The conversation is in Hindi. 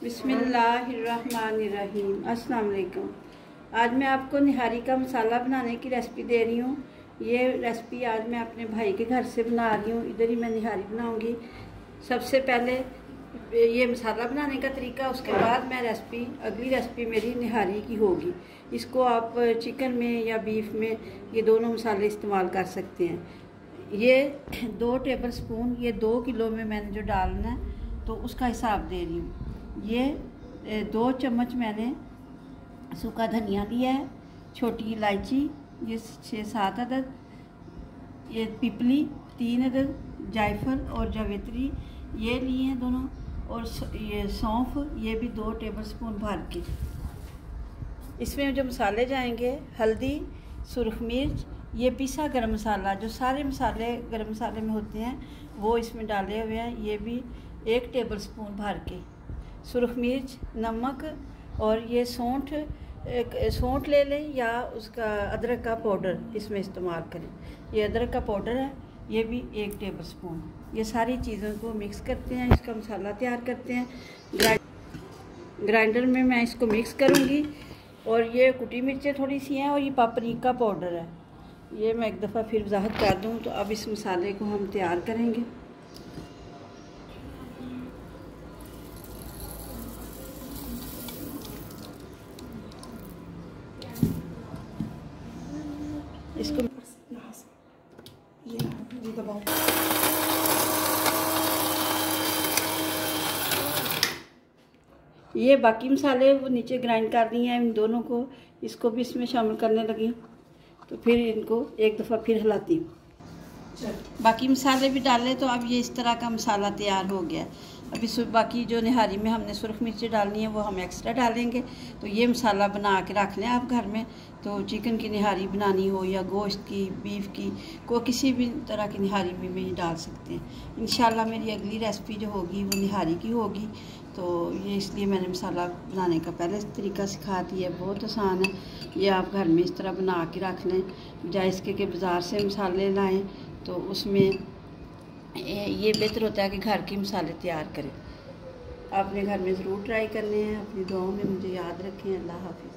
अस्सलाम वालेकुम आज मैं आपको निहारी का मसाला बनाने की रेसिपी दे रही हूँ। ये रेसिपी आज मैं अपने भाई के घर से बना रही हूँ। इधर ही मैं निहारी बनाऊँगी। सबसे पहले ये मसाला बनाने का तरीका, उसके बाद मैं रेसिपी, अगली रेसिपी मेरी निहारी की होगी। इसको आप चिकन में या बीफ में ये दोनों मसाले इस्तेमाल कर सकते हैं। ये दो टेबल स्पून, ये दो किलो में मैंने जो डालना है तो उसका हिसाब दे रही हूँ। ये दो चम्मच मैंने सूखा धनिया लिया है, छोटी इलायची, ये छः सात अदद, ये पिपली, तीन अदद, जायफल और जावित्री, ये लिए हैं दोनों, और ये सौंफ, ये भी दो टेबल स्पून भर के। इसमें जो मसाले जाएँगे, हल्दी, सुरख मिर्च, ये पिसा गरम मसाला, जो सारे मसाले, गरम मसाले में होते हैं, वो इसमें डाले हुए हैं, ये भी एक टेबल स्पून भर के। सुरख मिर्च, नमक और ये सौंठ सौंठ ले लें या उसका अदरक का पाउडर इसमें इस्तेमाल करें। ये अदरक का पाउडर है, ये भी एक टेबल स्पून ये सारी चीज़ों को मिक्स करते हैं, इसका मसाला तैयार करते हैं। ग्राइंडर में मैं इसको मिक्स करूँगी और ये कुटी मिर्चें थोड़ी सी हैं और ये पापरिका पाउडर है। ये मैं एक दफ़ा फिर वजाहत कर दूँ तो अब इस मसाले को हम तैयार करेंगे। इसको ये दबाओ ये बाकी मसाले वो नीचे ग्राइंड कर दिए हैं इन दोनों को। इसको भी इसमें शामिल करने लगी तो फिर इनको एक दफ़ा फिर हिलाती हूँ। बाकी मसाले भी डाले तो अब ये इस तरह का मसाला तैयार हो गया। अब इस बाकी जो निहारी में हमने सुरख मिर्ची डालनी है वो हम एक्स्ट्रा डालेंगे। तो ये मसाला बना के रख लें आप घर में। तो चिकन की निहारी बनानी हो या गोश्त की, बीफ की, को किसी भी तरह की निहारी में भी डाल सकते हैं। इन मेरी अगली रेसिपी जो होगी वो निहारी की होगी। तो ये इसलिए मैंने मसाला बनाने का पहले तरीका सिखा दिया है, बहुत आसान है। ये आप घर में इस तरह बना के रख लें। बजाय इसके बाज़ार से मसाले लाएँ तो उसमें ये बेहतर होता है कि घर के मसाले तैयार करें। अपने घर में ज़रूर ट्राई करने हैं, अपनी दुआओं में मुझे याद रखें। अल्लाह हाफिज़।